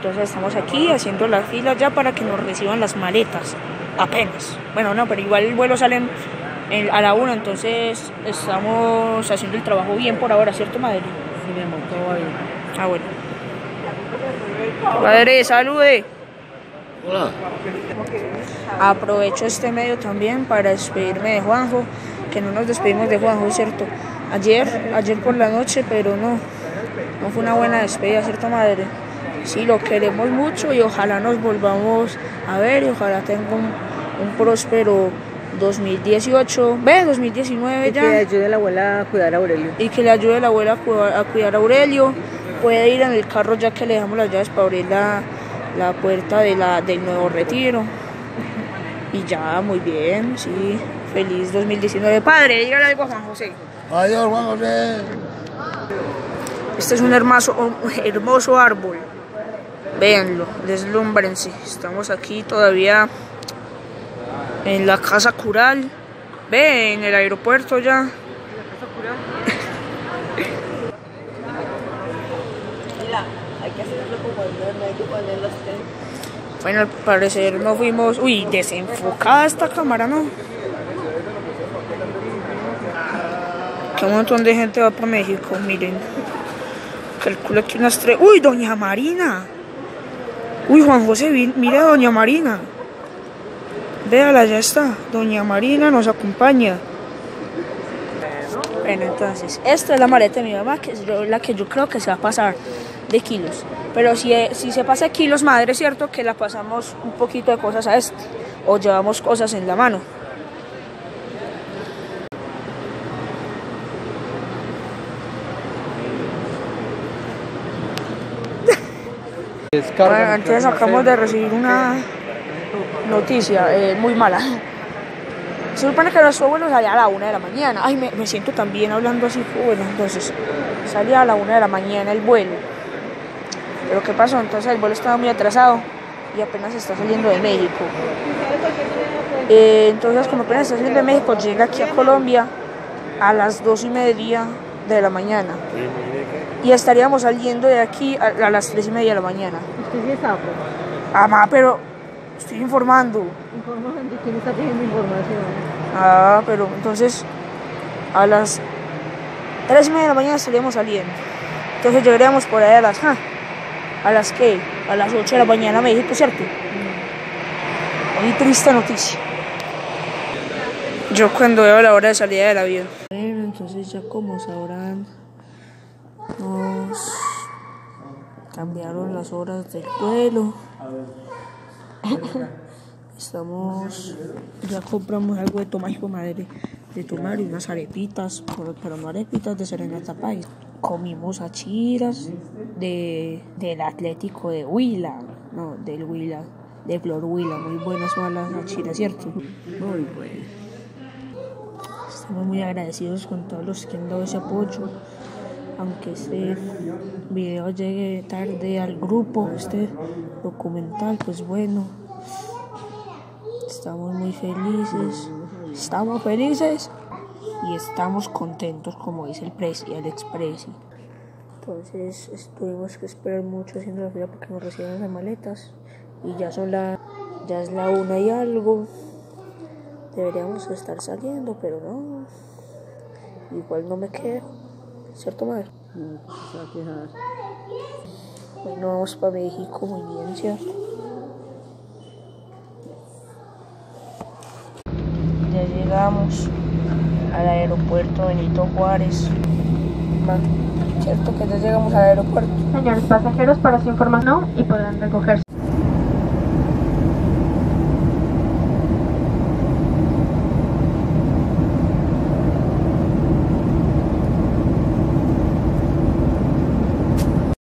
Entonces estamos aquí haciendo la fila ya para que nos reciban las maletas. Apenas. Bueno, no, pero igual el vuelo sale en- a la una, entonces estamos haciendo el trabajo bien por ahora, ¿cierto, madre? Sí, mi amor, todo va bien. Ah, bueno. Padre, salude. Hola. Aprovecho este medio también para despedirme de Juanjo, que no nos despedimos de Juanjo, ¿cierto? Ayer, ayer por la noche, pero no, no fue una buena despedida, ¿cierto, madre? Sí, lo queremos mucho y ojalá nos volvamos a ver y ojalá tenga un, un próspero 2018, ve, 2019 Y que ya. ayude a la abuela a cuidar a Aurelio. y que le ayude la abuela a cuidar, a cuidar a Aurelio. Puede ir en el carro ya que le dejamos las llaves para abrir la, la puerta de la, del nuevo retiro. Y ya, muy bien, sí. Feliz 2019. Padre, dígale algo a Juan José. Adiós, Juan José. Este es un hermoso, un hermoso árbol. Véanlo, deslúmbrense. Estamos aquí todavía en la casa cural. Ve, en el aeropuerto ya. Hay que hacerlo como el hay que poner los tres. Bueno, al parecer no fuimos. Uy, desenfocada esta cámara, ¿no? Que un montón de gente va para México, miren. Calculo que unas tres. ¡Uy, Doña Marina! Uy, Juan José, mira a Doña Marina. Véala, ya está. Doña Marina nos acompaña. Bueno, entonces, esta es la maleta de mi mamá, que es la que yo creo que se va a pasar de kilos. Pero si, eh, si se pasa kilos, madre, es cierto que la pasamos un poquito de cosas a este. O llevamos cosas en la mano. Bueno, entonces acabamos de recibir una noticia eh, muy mala. Se supone que nuestro vuelo salía a la una de la mañana. Ay, me, me siento tan bien hablando así. Bueno, entonces salía a la una de la mañana el vuelo. Pero ¿qué pasó? Entonces el vuelo estaba muy atrasado y apenas está saliendo de México. Eh, entonces, como apenas está saliendo de México, llega aquí a Colombia a las dos y media de la mañana. Y estaríamos saliendo de aquí a, a las tres y media de la mañana. Usted sí es sapo. Amá, pero estoy informando. Información de quién está pidiendo información. Ah, pero entonces a las 3 y media de la mañana estaríamos saliendo. Entonces llegaríamos por ahí a las... ah, ¿A las qué? A las 8 de la mañana a México, ¿cierto? Muy triste noticia. Yo cuando veo la hora de salida del avión. Bueno, entonces ya como sabrán, nos cambiaron las horas del vuelo. Estamos, ya compramos algo de tomar, de madre, de tomar y unas arepitas, pero, pero no arepitas de Serenata País. Comimos achiras de, del Atlético de Huila, no, del Huila, de Flor Huila, muy buenas son las achiras, ¿cierto? Muy bueno. Estamos muy agradecidos con todos los que han dado ese apoyo. Aunque este video llegue tarde al grupo, este documental, pues bueno, estamos muy felices. Estamos felices y estamos contentos, como dice el Presi, el Expresi. Entonces es- tuvimos que esperar mucho haciendo la fila para que nos reciban las maletas. Y ya son la, ya es la una y algo. Deberíamos estar saliendo, pero no. Igual no me quedo. ¿Cierto, madre? No, va a. Bueno, vamos para México, muy bien, ¿cierto? Ya llegamos al aeropuerto Benito Juárez. ¿Cierto que ya llegamos al aeropuerto? Señores pasajeros, para su información y podrán recogerse.